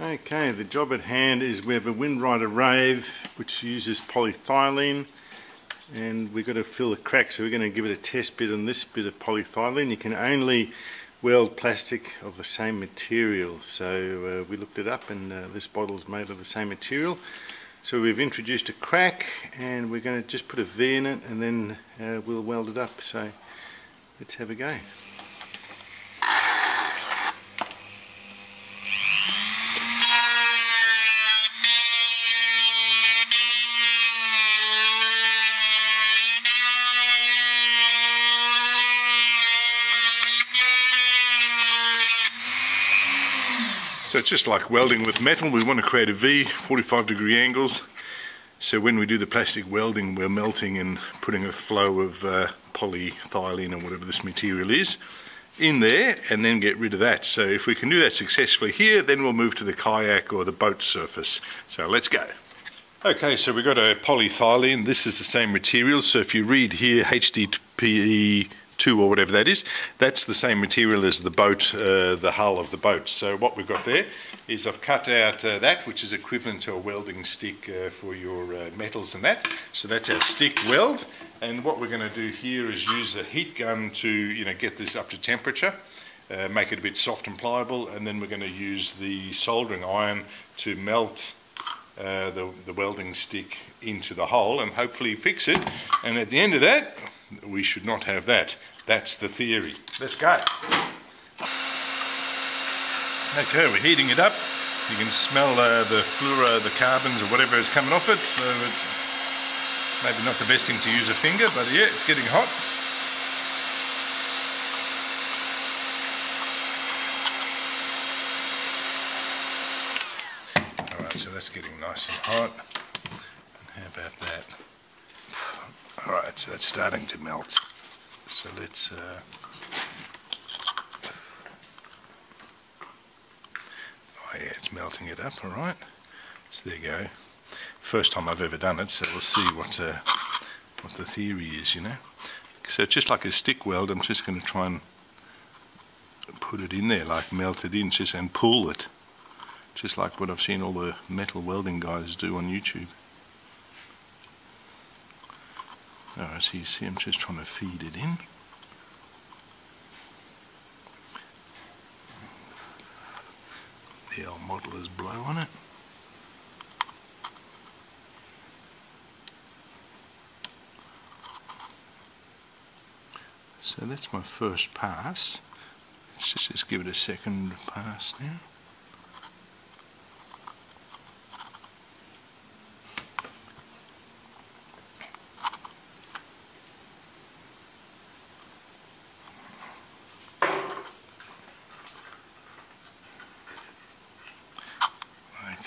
Okay, the job at hand is we have a Windrider Rave which uses polyethylene and we've got to fill the crack so we're going to give it a test bit on this bit of polyethylene. You can only weld plastic of the same material so uh, we looked it up and uh, this bottle is made of the same material. So we've introduced a crack and we're going to just put a V in it and then uh, we'll weld it up so let's have a go. So it's just like welding with metal. We want to create a V, 45 degree angles. So when we do the plastic welding, we're melting and putting a flow of uh, or whatever this material is in there and then get rid of that. So if we can do that successfully here, then we'll move to the kayak or the boat surface. So let's go. Okay, so we've got a polyethylene. This is the same material. So if you read here HDPE two or whatever that is, that's the same material as the boat, uh, the hull of the boat. So what we've got there is I've cut out uh, that, which is equivalent to a welding stick uh, for your uh, metals and that. So that's our stick weld. And what we're going to do here is use a heat gun to, you know, get this up to temperature. Uh, make it a bit soft and pliable and then we're going to use the soldering iron to melt uh, the, the welding stick into the hole and hopefully fix it and at the end of that we should not have that. That's the theory. Let's go. Okay, we're heating it up. You can smell uh, the fluoro, the carbons or whatever is coming off it, so it, maybe not the best thing to use a finger, but yeah, it's getting hot. Alright, so that's getting nice and hot. And how about that? Alright, so that's starting to melt. So let's... Uh, oh yeah, it's melting it up, alright. So there you go. First time I've ever done it, so we'll see what, uh, what the theory is, you know. So just like a stick weld, I'm just going to try and put it in there, like melt it in, just and pull it. Just like what I've seen all the metal welding guys do on YouTube. Alright, so you see I'm just trying to feed it in. The old modeler's blow on it. So that's my first pass. Let's just, just give it a second pass now.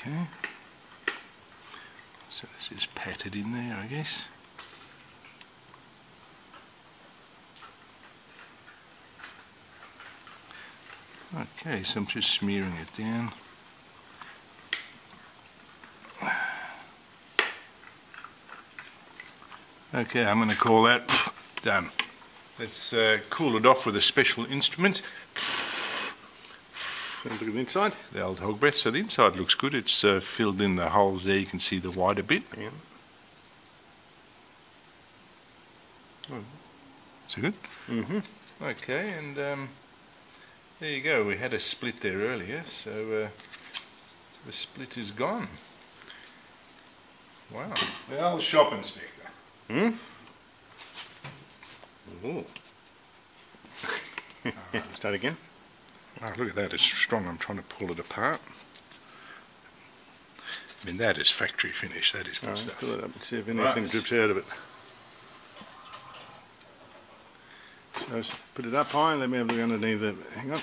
Okay. So this is patted in there, I guess. Okay, so I'm just smearing it down. Okay, I'm going to call that done. Let's uh, cool it off with a special instrument. So look at the inside. The old hog breath. So the inside looks good. It's uh, filled in the holes there. You can see the wider bit. Yeah. Oh. Is it good? Mm-hmm. Okay, and um, there you go. We had a split there earlier, so uh, the split is gone. Wow. The old shop inspector. Hmm? Ooh. Start again. Oh, look at that, it's strong. I'm trying to pull it apart. I mean, that is factory finish. That is good right, stuff. Pull it up and see if anything right. drips out of it. So put it up high and let me have a look underneath it. Hang on.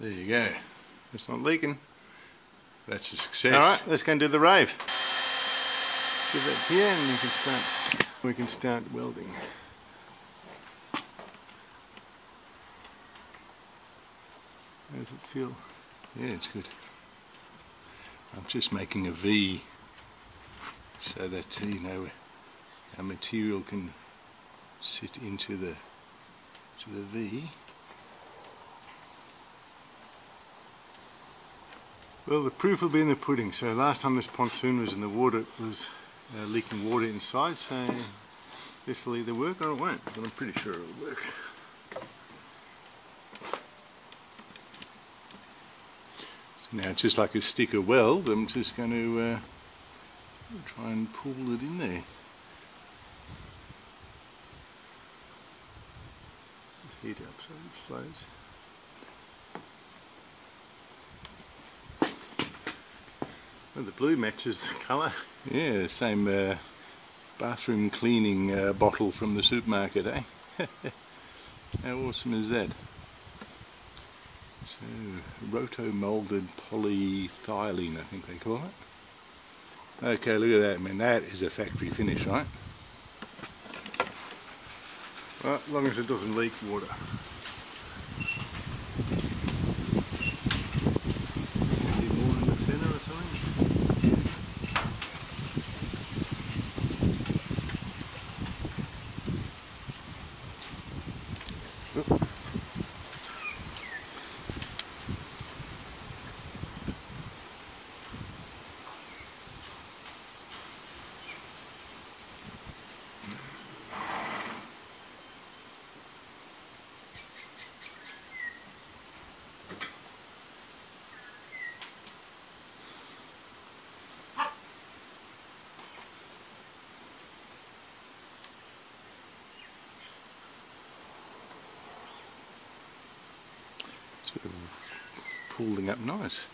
There you go. It's not leaking. That's a success. Alright, let's go and do the rave. Give it here and we can start we can start welding. How does it feel? Yeah, it's good. I'm just making a V so that, you know, our material can sit into the, to the V. Well, the proof will be in the pudding. So last time this pontoon was in the water, it was uh, leaking water inside, so this will either work or it won't, but I'm pretty sure it'll work. Now, just like a sticker weld, I'm just going to uh, try and pull it in there. Heat up so it flows. Well, the blue matches the colour. Yeah, same uh, bathroom cleaning uh, bottle from the supermarket, eh? How awesome is that? So, roto-molded polyethylene, I think they call it. Okay, look at that, I mean, That is a factory finish, right? Well, as long as it doesn't leak water. sort of pooling up nice.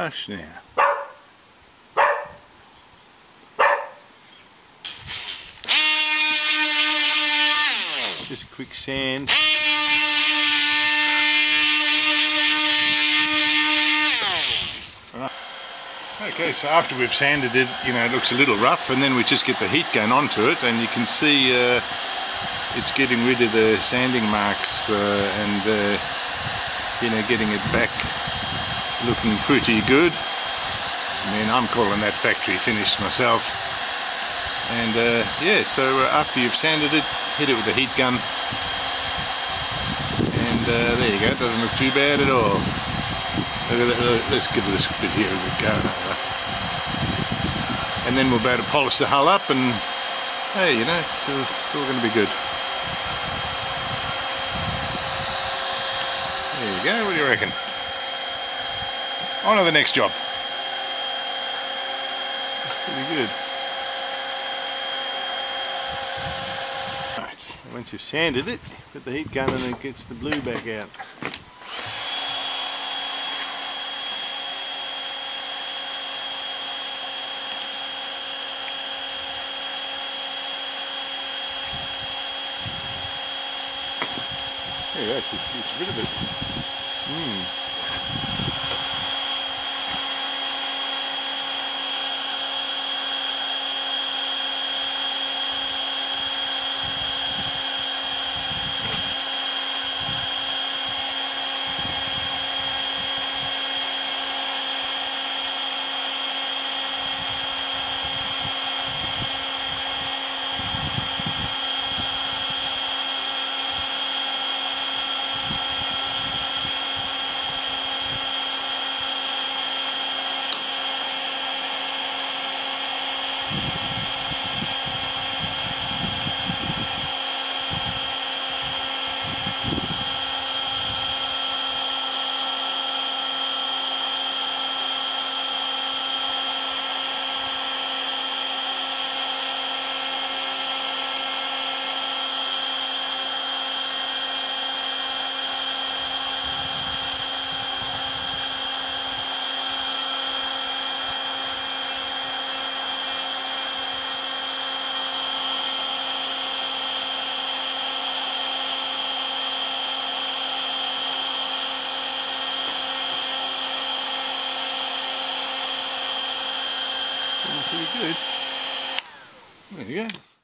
Hush now. Just a quick sand. Okay, so after we've sanded it, you know, it looks a little rough, and then we just get the heat gun onto it, and you can see uh, it's getting rid of the sanding marks uh, and, uh, you know, getting it back looking pretty good. I mean, I'm calling that factory finished myself. And uh, yeah, so uh, after you've sanded it, hit it with a heat gun. And uh, there you go, it doesn't look too bad at all. Let's give this bit here a go. And then we'll be able to polish the hull up and hey, you know, it's, uh, it's all going to be good. There you go, what do you reckon? On to the next job. Pretty good. Right, once you've sanded it, put the heat gun and it gets the blue back out. Go, it's, it's rid of it. Mm. Good. There you go.